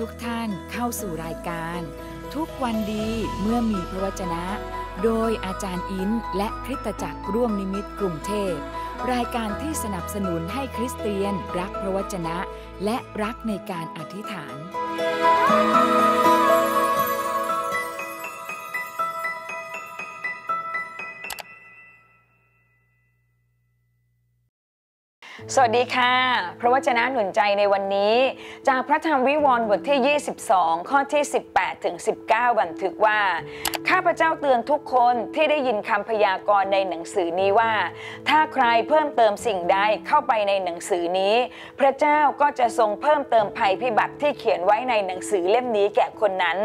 ทุกท่านเข้าสู่รายการ ทุกวันดีเมื่อมีพระวจนะ โดยอาจารย์อินและคริสตจักรร่วมนิมิตกรุงเทพรายการที่สนับสนุนให้คริสเตียนรักพระวจนะ และรักในการอธิษฐาน สวัสดีค่ะ พระวจนะหนุนใจในวันนี้ จากพระธรรมวิวรณ์บทที่ 22 ข้อที่ 18 ถึง 19 บันทึกว่า ข้าพเจ้าเตือนทุกคนที่ได้ยินคำพยากรณ์ในหนังสือนี้ว่า ถ้าใครเพิ่มเติมสิ่งใดเข้าไปในหนังสือนี้ พระเจ้าก็จะทรงเพิ่มเติมภัยพิบัติที่เขียนไว้ในหนังสือเล่มนี้แก่คนนั้น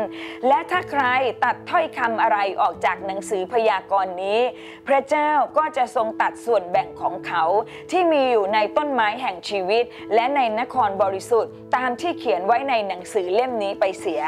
และถ้าใครตัดถ้อยคำอะไรออกจากหนังสือพยากรณ์นี้ พระเจ้าก็จะทรงตัดส่วนแบ่งของเขาที่มีอยู่ในต้นไม้แห่งชีวิต และในนครบริสุทธิ์ ตามที่เขียนไว้ในหนังสือเล่มนี้ไปเสีย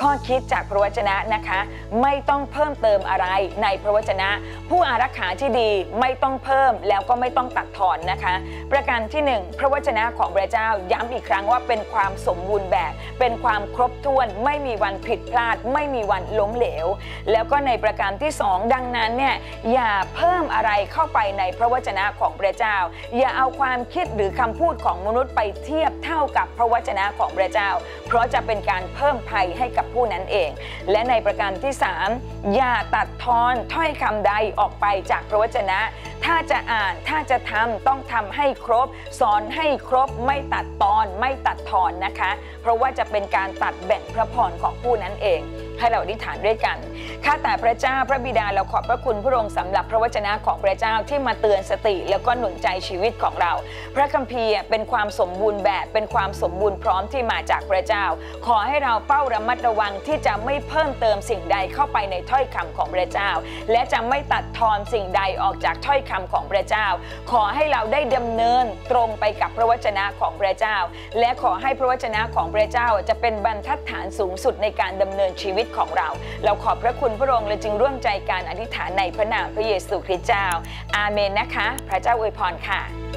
ข้อคิดจากพระวจนะนะคะ ไม่ต้องเพิ่มเติมอะไรในพระวจนะ ผู้อารักขาที่ดีไม่ต้องเพิ่มแล้วก็ไม่ต้องตัดถอนนะคะ ประการที่หนึ่งพระวจนะของพระเจ้าย้ำอีกครั้งว่าเป็นความสมบูรณ์แบบ เป็นความครบถ้วน ไม่มีวันผิดพลาด ไม่มีวันล้มเหลว แล้วก็ในประการที่สองดังนั้นเนี่ยอย่าเพิ่มอะไรเข้าไปในพระวจนะของพระเจ้า อย่าเอาความคิดหรือคำพูดของมนุษย์ไปเทียบเท่ากับพระวจนะของพระเจ้า เพราะจะเป็นการเพิ่มภัยให้กับผู้นั้นเอง และในประการที่ 3 อย่าตัดทอนถ้อยคำใดออกไปจากพระวจนะ ถ้าจะอ่านถ้าจะทำต้องทำให้ครบ สอนให้ครบไม่ตัดตอนไม่ตัดทอนนะคะ เพราะว่าจะเป็นการตัดแบ่งพระพรของผู้นั้นเอง ให้เราอธิษฐานด้วยกัน ข้าแต่พระเจ้าพระบิดาเราขอบพระคุณพระองค์สำหรับพระวจนะของพระเจ้าที่มาเตือนสติ แล้วก็หนุนใจชีวิตของเรา พระคัมภีร์เป็นความสมบูรณ์แบบ เป็นความสมบูรณ์พร้อมที่มาจากพระเจ้า ขอให้เราเฝ้าระมัดระวังที่จะไม่เพิ่มเติมสิ่งใดเข้าไปในถ้อยคำของพระเจ้า และจะไม่ตัดทอนสิ่งใดออกจากถ้อยคำของพระเจ้า ขอให้เราได้ดำเนินตรงไปกับพระวจนะของพระเจ้า และขอให้พระวจนะของพระเจ้าจะเป็นบรรทัดฐานสูงสุดในการดำเนินชีวิตของเรา เราขอบพระคุณพระองค์และจึงร่วมใจการอธิษฐานในพระนามพระเยซูคริสต์เจ้า อาเมนนะคะ พระเจ้าอวยพรค่ะ